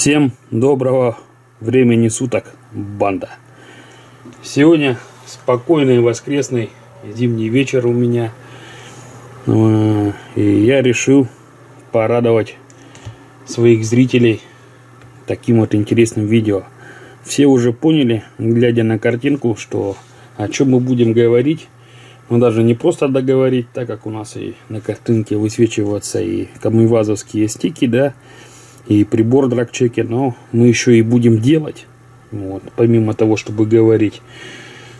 Всем доброго времени суток, банда. Сегодня спокойный воскресный зимний вечер у меня. Э, и я решил порадовать своих зрителей таким вот интересным видео. Все уже поняли, глядя на картинку, что о чем мы будем говорить. Но даже не просто договорить, так как у нас и на картинке высвечиваются и камывазовские стики, да, и прибор драгчеки, но мы еще и будем делать, вот, помимо того, чтобы говорить.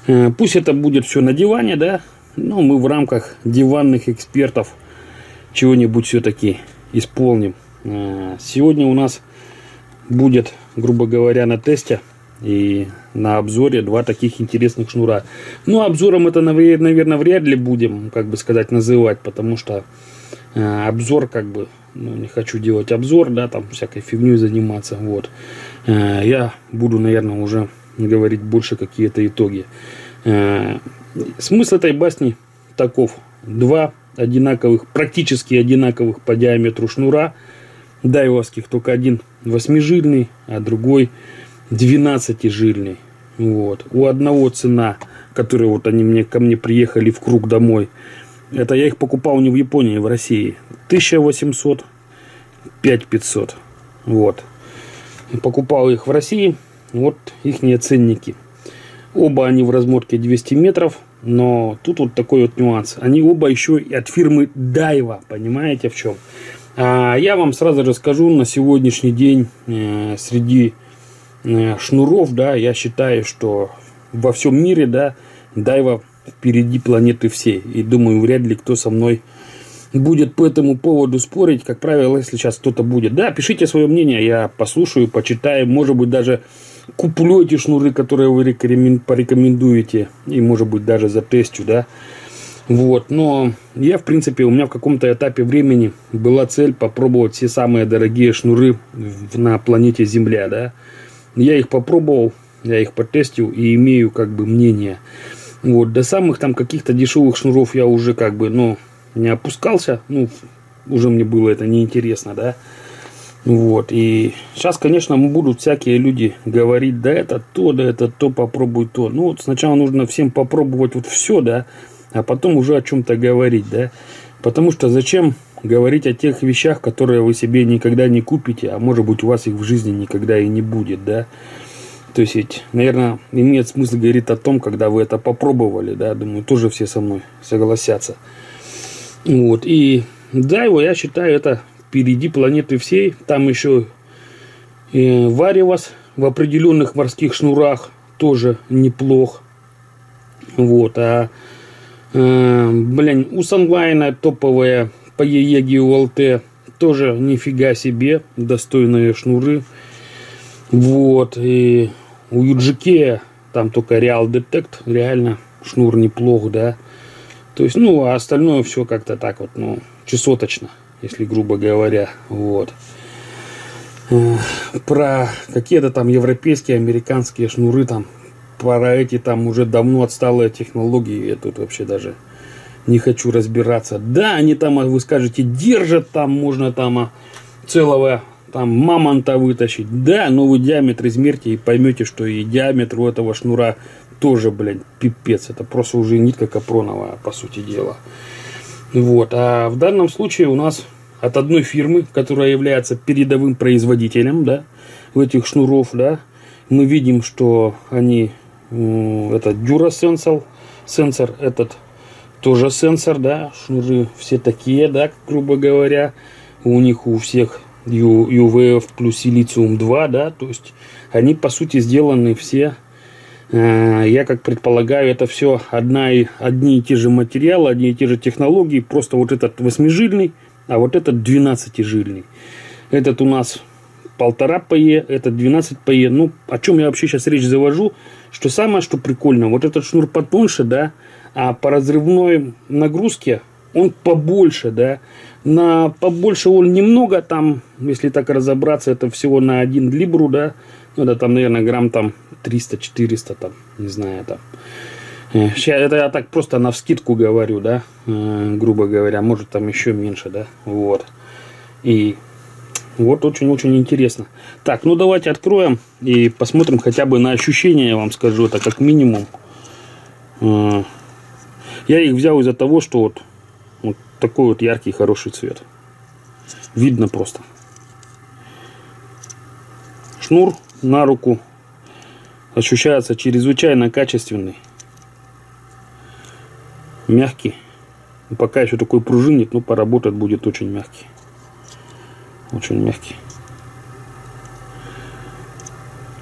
Э, пусть это будет все на диване, да, но мы в рамках диванных экспертов чего-нибудь все-таки исполним. Э, сегодня у нас будет, грубо говоря, на тесте и на обзоре два таких интересных шнура. Ну, обзором это, наверное, вряд ли будем, как бы сказать, называть, потому что обзор, как бы, ну, не хочу делать обзор, да, там всякой фигней заниматься, вот. Э, я буду, наверное, уже говорить больше какие-то итоги. Э, смысл этой басни таков. Два одинаковых, практически одинаковых по диаметру шнура, дайвовских, только один восьмижильный, а другой 12-жильный. Вот. У одного цена, которая вот они мне, ко мне приехали в круг домой, это я их покупал не в Японии, а в России. 1800, 5500. Вот. Покупал их в России. Вот их ценники. Оба они в разморке 200 метров. Но тут вот такой вот нюанс. Они оба еще и от фирмы Дайва. Понимаете в чем? А я вам сразу расскажу на сегодняшний день э, среди э, шнуров, да, я считаю, что во всем мире, да, Дайва впереди планеты всей. И думаю, вряд ли кто со мной будет по этому поводу спорить. Как правило, если сейчас кто-то будет, да, пишите свое мнение, я послушаю, почитаю, может быть, даже куплю эти шнуры, которые вы порекомендуете, и, может быть, даже затестю, да. Вот, но я, в принципе, у меня в каком-то этапе времени была цель попробовать все самые дорогие шнуры на планете Земля, да. Я их попробовал, я их потестил и имею как бы мнение. Вот, до самых там каких-то дешевых шнуров я уже как бы, ну, не опускался. Ну, уже мне было это неинтересно, да. Вот, и сейчас, конечно, будут всякие люди говорить, да это то, да это то, попробуй то. Ну, вот сначала нужно всем попробовать вот все, да, а потом уже о чем-то говорить, да. Потому что зачем говорить о тех вещах, которые вы себе никогда не купите, а может быть у вас их в жизни никогда и не будет, да. То есть, наверное, имеет смысл говорить о том, когда вы это попробовали, да, думаю, тоже все со мной согласятся. Вот, и да, его я считаю, это впереди планеты всей. Там еще э, Варивас в определенных морских шнурах тоже неплох. Вот, а, э, блин, у Санлайна топовая по ЕЕГе УЛТ тоже нифига себе, достойные шнуры. Вот, и у Юджике там только Real Detect, реально шнур неплох, да. То есть, ну, а остальное все как-то так вот, ну, чесоточно, если грубо говоря, вот. Про какие-то там европейские, американские шнуры там, про эти там уже давно отсталые технологии, я тут вообще даже не хочу разбираться. Да, они там, а вы скажете, держат там, можно там а, целого там мамонта вытащить. Да, новый диаметр измерьте и поймете, что и диаметр у этого шнура тоже, блядь, пипец. Это просто уже нитка капроновая, по сути дела. Вот. А в данном случае у нас от одной фирмы, которая является передовым производителем, да, в этих шнуров, да, мы видим, что они, это Durasensor, сенсор этот тоже сенсор, да, шнуры все такие, да, грубо говоря, у них у всех UVF плюс силициум 2, да, то есть они по сути сделаны все, э, я как предполагаю, это все одна и, одни и те же материалы, одни и те же технологии, просто вот этот восьмижильный, а вот этот 12-жильный. Этот у нас полтора ПЕ, этот 12 ПЕ. Ну, о чем я вообще сейчас речь завожу, что самое, что прикольно, вот этот шнур потоньше, да, а по разрывной нагрузке он побольше, да, на побольше он немного, там, если так разобраться, это всего на один либру, да. Ну, это там, наверное, грамм там 300-400, там, не знаю, там. Сейчас э, это я так просто на вскидку говорю, да, э, грубо говоря, может там еще меньше, да, вот. И Вот очень-очень интересно. Так, ну давайте откроем и посмотрим хотя бы на ощущения, я вам скажу, это как минимум. А, я их взял из-за того, что вот такой вот яркий, хороший цвет. Видно просто. Шнур на руку ощущается чрезвычайно качественный. Мягкий. Пока еще такой пружинит, но поработать будет очень мягкий. Очень мягкий.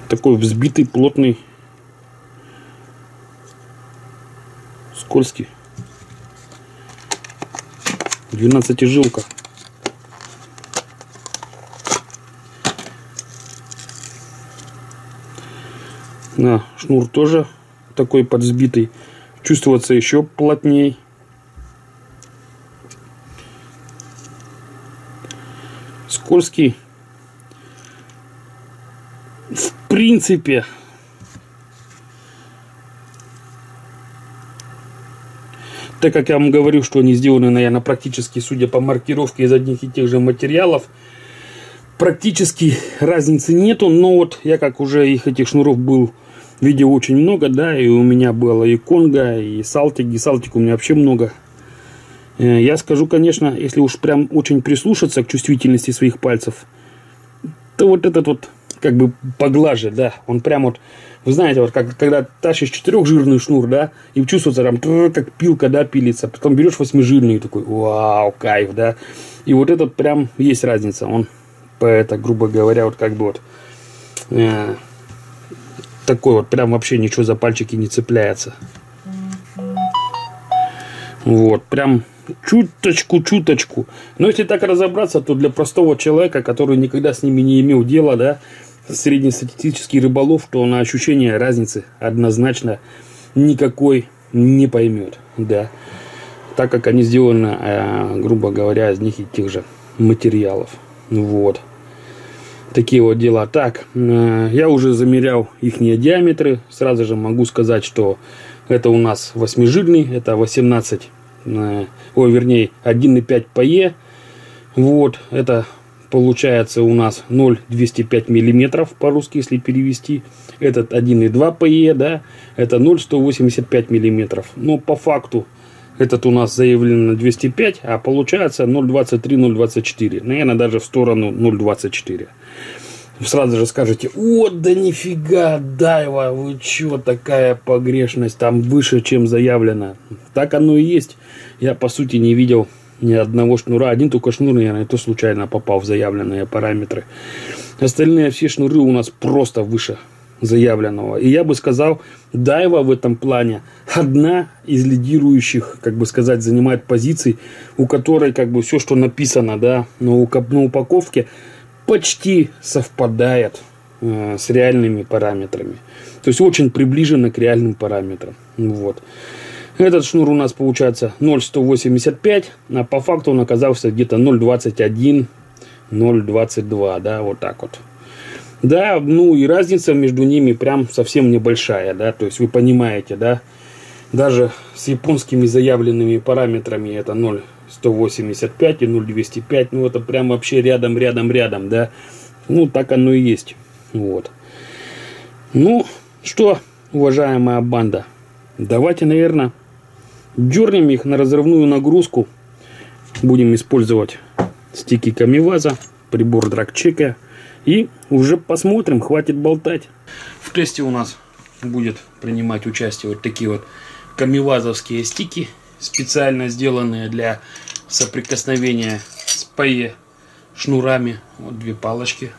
Такой взбитый, плотный. Скользкий. 12 жилка. На, шнур тоже такой подсбитый. Чувствоваться еще плотней. Скользкий. В принципе, так как я вам говорю, что они сделаны, наверное, практически, судя по маркировке, из одних и тех же материалов, практически разницы нету, но вот я как уже их этих шнуров был видео очень много, да, и у меня было и Конга, и Салтик, и Салтик у меня вообще много – Э, я скажу, конечно, если уж прям очень прислушаться к чувствительности своих пальцев, то вот этот вот как бы поглаже, да, он прям вот, вы знаете, вот как, когда тащишь четырехжирный шнур, да, и чувствуется там, как пилка, да, пилится, потом берешь восьмижирный и такой, вау, кайф, да, и вот этот прям есть разница, он, по это, грубо говоря, вот как бы вот, э, такой вот, прям вообще ничего за пальчики не цепляется. Вот, прям чуточку-чуточку. Но если так разобраться, то для простого человека, который никогда с ними не имел дела, да, среднестатистический рыболов, то на ощущение разницы однозначно никакой не поймет, да. Так как они сделаны, э, грубо говоря, из них и тех же материалов. Вот. Такие вот дела. Так, э, я уже замерял их диаметры. Сразу же могу сказать, что это у нас восьмижирный, это 18 ой, вернее, 1,5 ПЕ. Вот, это получается у нас 0,205 миллиметров по-русски, если перевести. Этот 1,2 ПЕ, да, это 0,185 миллиметров. Но по факту этот у нас заявлено 205, а получается 0,23-0,24. Наверное, даже в сторону 0,24 сразу же скажете, о, да нифига, Дайва, вы чё, такая погрешность там выше, чем заявлено. Так оно и есть. Я, по сути, не видел ни одного шнура. Один только шнур, наверное, то случайно попал в заявленные параметры. Остальные все шнуры у нас просто выше заявленного. И я бы сказал, Дайва в этом плане одна из лидирующих, как бы сказать, занимает позиций, у которой как бы все, что написано, да, на, упаковке, почти совпадает э, с реальными параметрами. То есть очень приближено к реальным параметрам. Вот. Этот шнур у нас получается 0,185, а по факту он оказался где-то 0,21, 0,22, да, вот так вот. Да, ну и разница между ними прям совсем небольшая, да, то есть вы понимаете, да, даже с японскими заявленными параметрами это 0, 185 и 0,205. Ну, это прям вообще рядом, рядом, рядом, да. Ну, так оно и есть. Вот. Ну, что, уважаемая банда, давайте, наверное, дернем их на разрывную нагрузку. Будем использовать стики камиваза, прибор драгчека. И уже посмотрим, хватит болтать. В тесте у нас будет принимать участие вот такие вот камивазовские стики специально сделанные для соприкосновения с ПАЕ шнурами. Вот две палочки.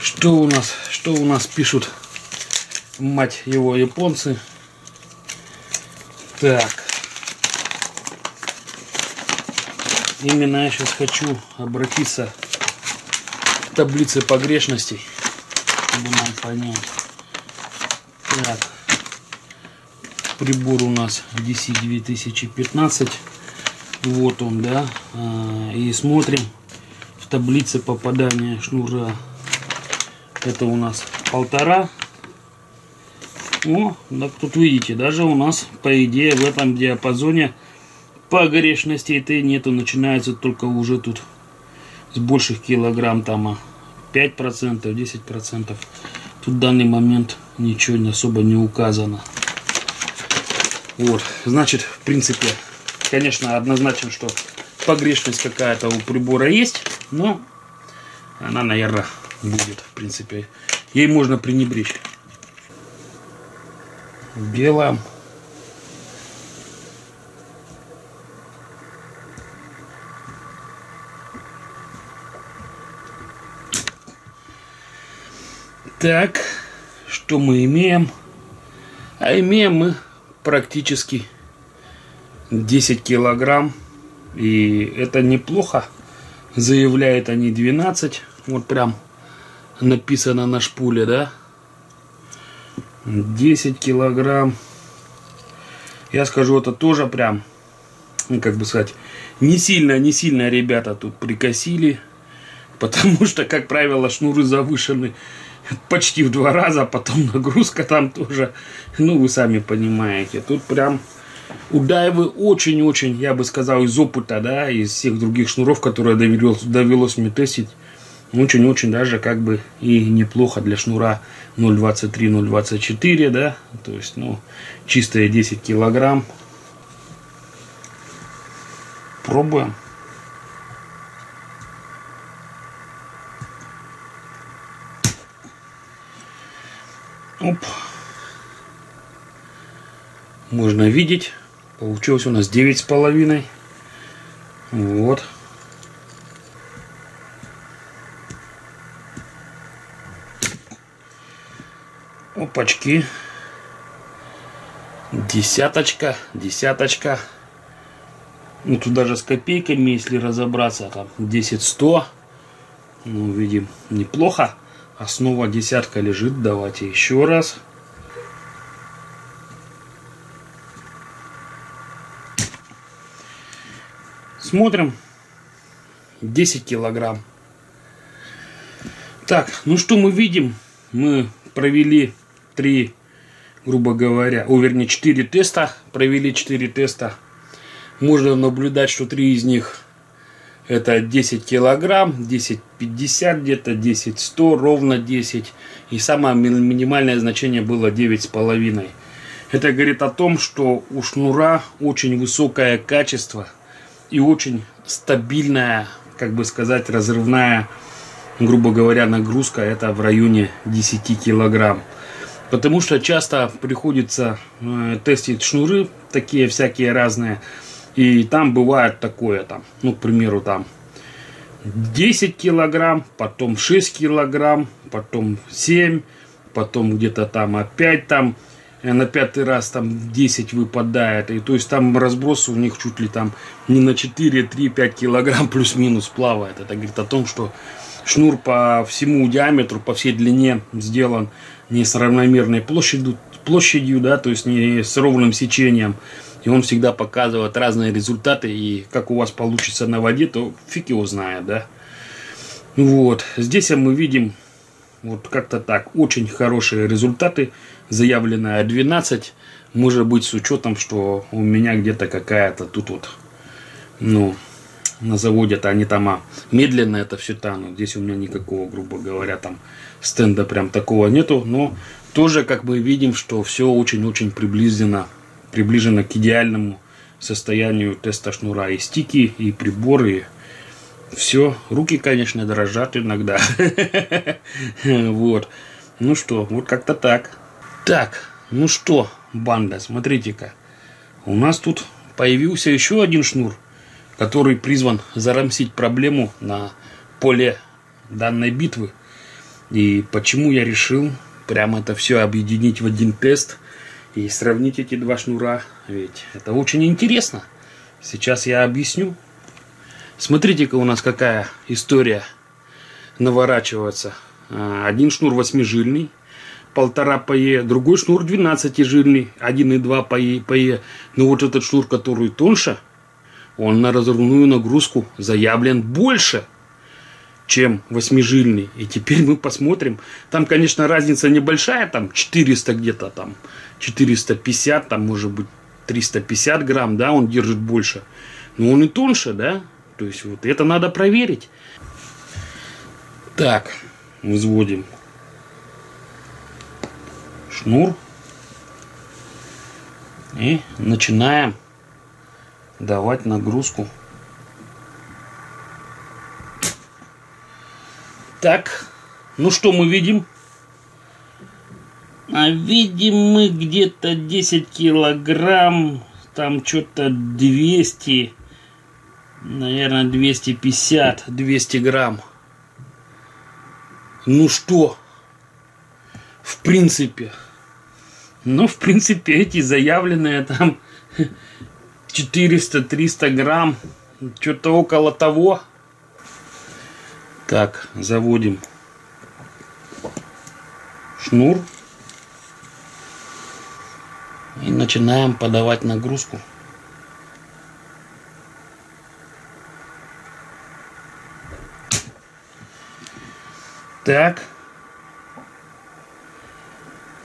Что у нас? Что у нас пишут? Мать его японцы. Так. Именно я сейчас хочу обратиться к таблице погрешностей, чтобы нам понять. Так. Прибор у нас DC 2015 вот он да. А, и смотрим в таблице попадания шнура. Это у нас полтора. О, так тут видите, даже у нас, по идее, в этом диапазоне погрешностей-то нету, начинается только уже тут с больших килограмм там 5%, а 10%. Тут в данный момент ничего особо не указано. Вот, значит, в принципе, конечно, однозначно, что погрешность какая-то у прибора есть, но она, наверное, будет, в принципе. Ей можно пренебречь. Белая Так, что мы имеем? А имеем мы практически 10 килограмм. И это неплохо. Заявляет они 12. Вот прям написано на шпуле, да? 10 килограмм. Я скажу, это тоже прям, ну, как бы сказать, не сильно, не сильно ребята тут прикосили. Потому что, как правило, шнуры завышены почти в два раза, а потом нагрузка там тоже, ну, вы сами понимаете. Тут прям у Дайвы очень-очень, я бы сказал, из опыта, да, из всех других шнуров, которые довелось, довелось мне тестить, очень-очень даже как бы и неплохо для шнура 0.23-0.24, да, то есть, ну, чистые 10 килограмм. Пробуем. Оп. Можно видеть. Получилось у нас девять с половиной. Вот. Опачки. Десяточка, десяточка. Ну, тут даже с копейками, если разобраться, там 10-100. Ну, видим, неплохо. Основа десятка лежит. Давайте еще раз. Смотрим. 10 килограмм. Так, ну что мы видим? Мы провели 3, грубо говоря, о, вернее, 4 теста. Провели 4 теста. Можно наблюдать, что 3 из них это 10 килограмм, 10,50 где-то, 10,100, ровно 10. И самое минимальное значение было 9,5. Это говорит о том, что у шнура очень высокое качество и очень стабильная, как бы сказать, разрывная, грубо говоря, нагрузка. Это в районе 10 килограмм. Потому что часто приходится э, тестить шнуры, такие всякие разные. И там бывает такое, там, ну, к примеру, там 10 килограмм, потом 6 килограмм, потом 7, потом где-то там опять там э, на пятый раз там 10 выпадает. И то есть там разброс у них чуть ли там не на 4, 3, 5 килограмм плюс-минус плавает. Это говорит о том, что шнур по всему диаметру, по всей длине сделан не с равномерной площадью, площадью да, то есть не с ровным сечением, и он всегда показывает разные результаты, и как у вас получится на воде, то фиг его знает, да. Вот, здесь мы видим вот как-то так, очень хорошие результаты, заявленная 12, может быть с учетом, что у меня где-то какая-то тут вот, ну, на заводе-то они там а, медленно это все тянут. Здесь у меня никакого, грубо говоря, там стенда прям такого нету, но тоже как бы видим, что все очень-очень приблизено приближена к идеальному состоянию теста шнура. И стики, и приборы, все. Руки, конечно, дрожат иногда. Вот. Ну что, вот как-то так. Так, ну что, банда, смотрите-ка. У нас тут появился еще один шнур, который призван зарамсить проблему на поле данной битвы. И почему я решил прямо это все объединить в один тест – и сравнить эти два шнура. Ведь это очень интересно. Сейчас я объясню. Смотрите-ка у нас какая история наворачивается. А, один шнур восьмижильный, полтора ПЕ, другой шнур 12-жильный, 1,2 ПЕ, ПЕ. Но вот этот шнур, который тоньше, он на разрывную нагрузку заявлен больше – чем восьмижильный. И теперь мы посмотрим. Там, конечно, разница небольшая, там 400 где-то там, 450, там может быть 350 грамм, да, он держит больше. Но он и тоньше, да. То есть вот это надо проверить. Так, взводим шнур и начинаем давать нагрузку. Так, ну что мы видим? А видим мы где-то 10 килограмм, там что-то 200, наверное, 250, 200 грамм. Ну что, в принципе, ну, в принципе, эти заявленные там 400-300 грамм, что-то около того. Так, заводим шнур и начинаем подавать нагрузку. Так.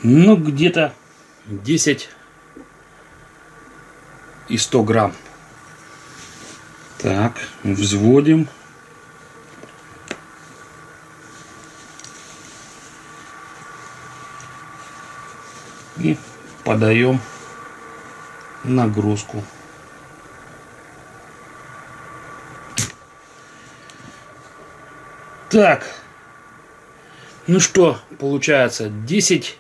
Ну, где-то 10 и 100 грамм. Так, взводим. И подаем нагрузку. Так, ну что, получается 10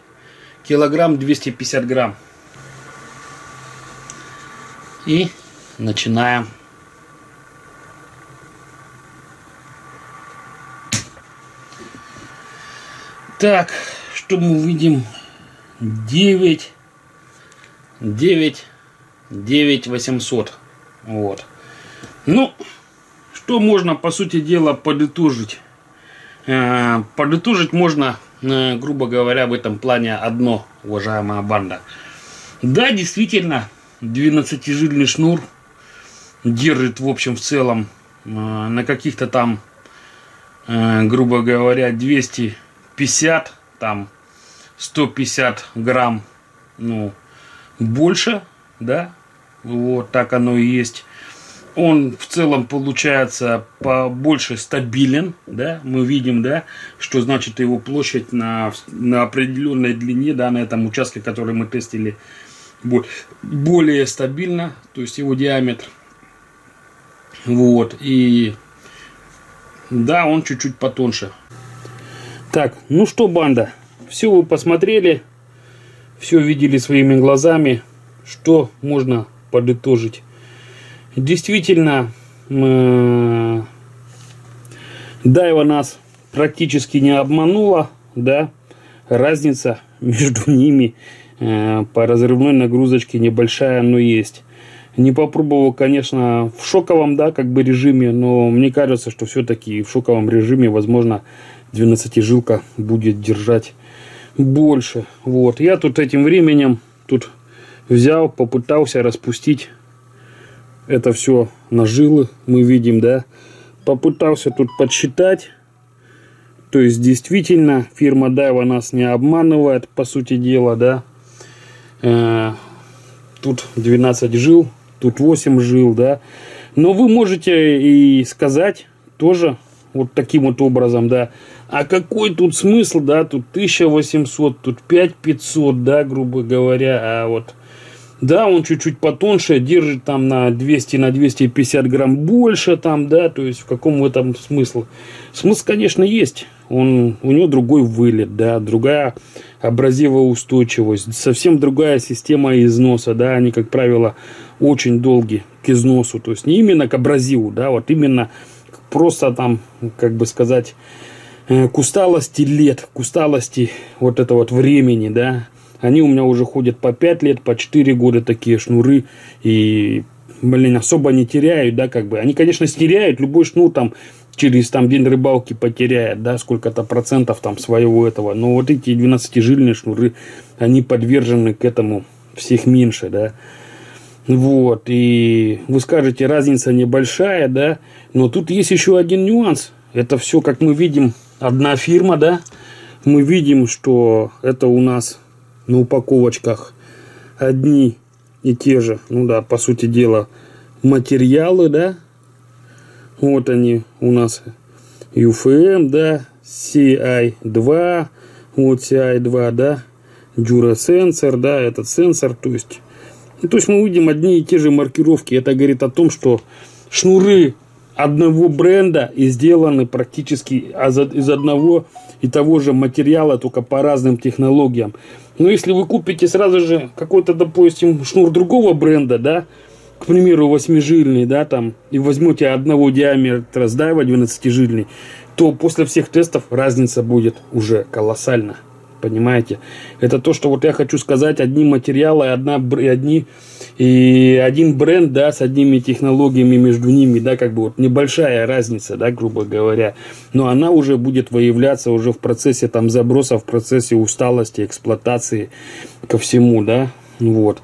килограмм 250 грамм. И начинаем. Так, что мы видим? 9, 9, 9 800. Вот. Ну, что можно, по сути дела, подытожить? Э, подытожить можно, э, грубо говоря, в этом плане одно, уважаемая банда. Да, действительно, 12-жильный шнур держит, в общем, в целом, э, на каких-то там, грубо говоря, 250, там, 150 грамм, ну, больше, да, вот так оно и есть. Он в целом получается побольше стабилен, да, мы видим, да, что значит его площадь на, на определенной длине, да, на этом участке, который мы тестили, более стабильно, то есть его диаметр, вот, и да, он чуть-чуть потоньше. Так, ну что, банда, все вы посмотрели, все видели своими глазами, что можно подытожить. Действительно, Дайва нас практически не обманула, да, разница между ними э, по разрывной нагрузочке небольшая, но есть. Не попробовал, конечно, в шоковом, да, как бы режиме, но мне кажется, что все-таки в шоковом режиме, возможно, 12-жилка будет держать больше. Вот. Я тут этим временем тут взял, попытался распустить это все на жилы, мы видим, да. Попытался тут подсчитать. То есть, действительно, фирма Дайва нас не обманывает, по сути дела, да. Э, тут 12 жил, тут 8 жил, да. Но вы можете и сказать тоже вот таким вот образом, да. А какой тут смысл, да, тут 1800, тут 5500, да, грубо говоря, а вот... Да, он чуть-чуть потоньше, держит там на 200, на 250 грамм больше там, да, то есть в каком в этом смысл? Смысл, конечно, есть. Он, у него другой вылет, да, другая абразивоустойчивость, совсем другая система износа, да, они, как правило, очень долгие к износу, то есть не именно к абразиву, да, вот именно просто там, как бы сказать, Э, к усталости лет, к усталости вот это вот времени, да, они у меня уже ходят по 5 лет, по 4 года такие шнуры, и, блин, особо не теряют, да, как бы. Они, конечно, теряют, любой шнур там через там день рыбалки потеряет, да, сколько-то процентов там своего этого, но вот эти 12-жильные шнуры, они подвержены к этому всех меньше, да. Вот, и вы скажете, разница небольшая, да, но тут есть еще один нюанс. Это все, как мы видим, одна фирма, да, мы видим, что это у нас на упаковочках одни и те же, ну да, по сути дела, материалы, да, вот они у нас UFM, да, CI2, вот CI2, да, Jura сенсор, да, этот сенсор, то есть, ну, то есть мы увидим одни и те же маркировки. Это говорит о том, что шнуры одного бренда и сделаны практически из одного и того же материала, только по разным технологиям. Но если вы купите сразу же какой-то, допустим, шнур другого бренда, да, к примеру, восьмижильный, да, там, и возьмете одного диаметра с дайва 12-жильный, то после всех тестов разница будет уже колоссальна. Понимаете? Это то, что вот я хочу сказать, одни материалы, одна, одни, и один бренд, да, с одними технологиями между ними, да, как бы вот небольшая разница, да, грубо говоря, но она уже будет выявляться уже в процессе там заброса, в процессе усталости, эксплуатации ко всему, да, вот.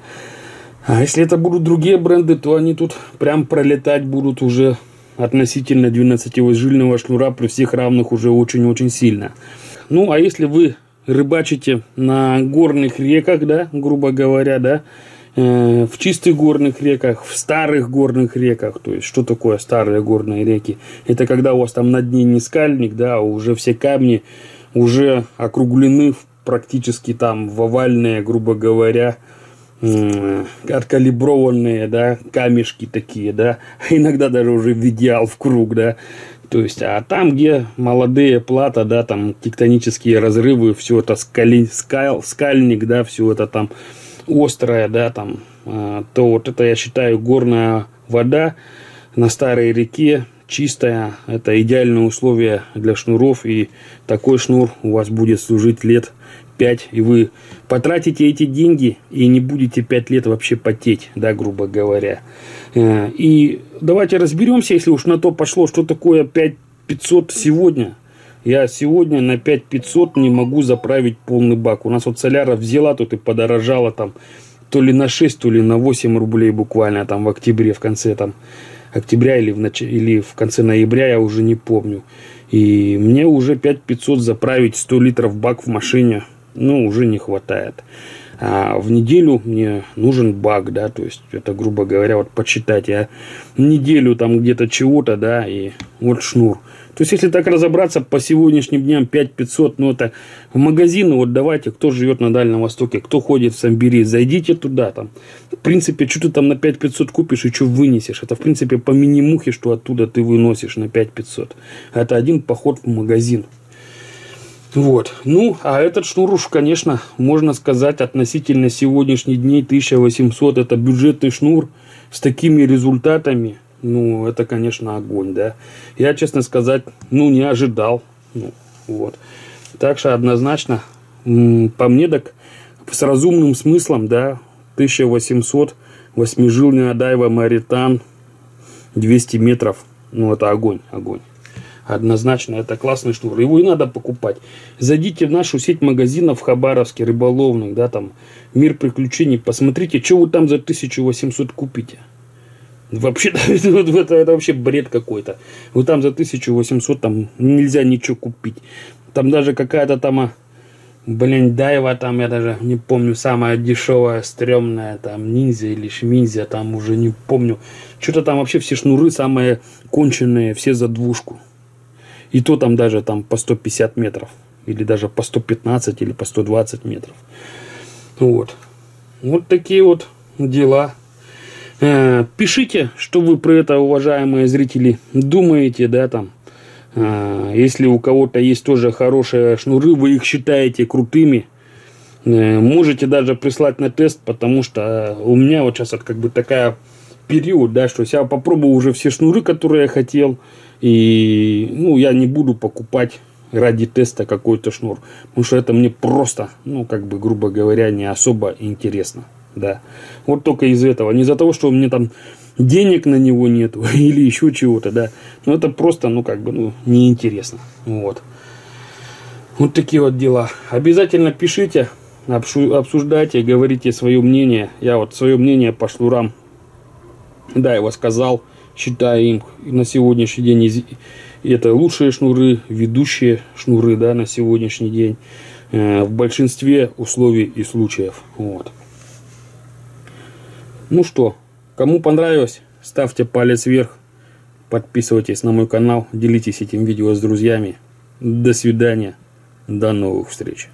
А если это будут другие бренды, то они тут прям пролетать будут уже относительно 12-жильного шнура при всех равных уже очень-очень сильно. Ну, а если вы рыбачите на горных реках, да, грубо говоря, да, э, в чистых горных реках, в старых горных реках. То есть, что такое старые горные реки? Это когда у вас там на дне не скальник, да, а уже все камни уже округлены практически там в овальные, грубо говоря, откалиброванные, да, камешки такие, да, иногда даже уже в идеал в круг, да, то есть, а там, где молодые плата, да, там тектонические разрывы, все это скали, скал, скальник, да, все это там острое, да, там, э, то вот это, я считаю, горная вода на старой реке, чистая, это идеальное условие для шнуров, и такой шнур у вас будет служить лет 5, и вы потратите эти деньги и не будете 5 лет вообще потеть, да, грубо говоря. Э, и давайте разберемся, если уж на то пошло, что такое 5500 сегодня. Я сегодня на 5500 не могу заправить полный бак. У нас вот соляра взяла тут и подорожала там то ли на 6, то ли на 8 рублей буквально там в октябре, в конце там октября или в, нач... или в конце ноября, я уже не помню. И мне уже 5500 заправить 100 литров бак в машине, ну, уже не хватает. А в неделю мне нужен баг, да, то есть это, грубо говоря, вот почитать я неделю там где-то чего-то, да, и вот шнур. То есть, если так разобраться, по сегодняшним дням 5500, ну, это в магазины, вот давайте, кто живет на Дальнем Востоке, кто ходит в Самбери, зайдите туда, там, в принципе, что ты там на 5500 купишь и что вынесешь, это, в принципе, по мини-мухе, что оттуда ты выносишь на 5500. Это один поход в магазин. Вот. Ну, а этот шнур уж, конечно, можно сказать, относительно сегодняшних дней 1800, это бюджетный шнур с такими результатами, ну, это, конечно, огонь, да. Я, честно сказать, ну, не ожидал, ну, вот. Так что однозначно, по мне, так с разумным смыслом, да, 1800, восьмижилный Адайва Маритан, 200 метров, ну, это огонь, огонь. Однозначно, это классный шнур. Его и надо покупать. Зайдите в нашу сеть магазинов в Хабаровске, рыболовных, да, там, Мир приключений. Посмотрите, что вы там за 1800 купите. Вообще, это, это вообще бред какой-то. Вы там за 1800 там нельзя ничего купить. Там даже какая-то там, а, блин, дайва там, я даже не помню, самая дешевая, стрёмная, там, ниндзя или шминзя, там уже не помню. Что-то там вообще все шнуры самые конченые, все за двушку. И то там даже там по 150 метров. Или даже по 115 или по 120 метров. Вот. Вот такие вот дела. Э, пишите, что вы про это, уважаемые зрители, думаете, да, там. Э, если у кого-то есть тоже хорошие шнуры, вы их считаете крутыми, э, можете даже прислать на тест, потому что у меня вот сейчас вот как бы такая период, да, что я попробовал уже все шнуры, которые я хотел, и, ну, я не буду покупать ради теста какой-то шнур. Потому что это мне просто, ну, как бы, грубо говоря, не особо интересно. Да. Вот только из этого. Не из-за того, что у меня там денег на него нету или еще чего-то, да. Но это просто, ну, как бы, ну, неинтересно. Вот. Вот такие вот дела. Обязательно пишите, обсуждайте, говорите свое мнение. Я вот свое мнение по шнурам, да, его сказал считаю им на сегодняшний день это лучшие шнуры, ведущие шнуры да, на сегодняшний день э, в большинстве условий и случаев. Вот. Ну что, кому понравилось, ставьте палец вверх, подписывайтесь на мой канал, делитесь этим видео с друзьями. До свидания. До новых встреч.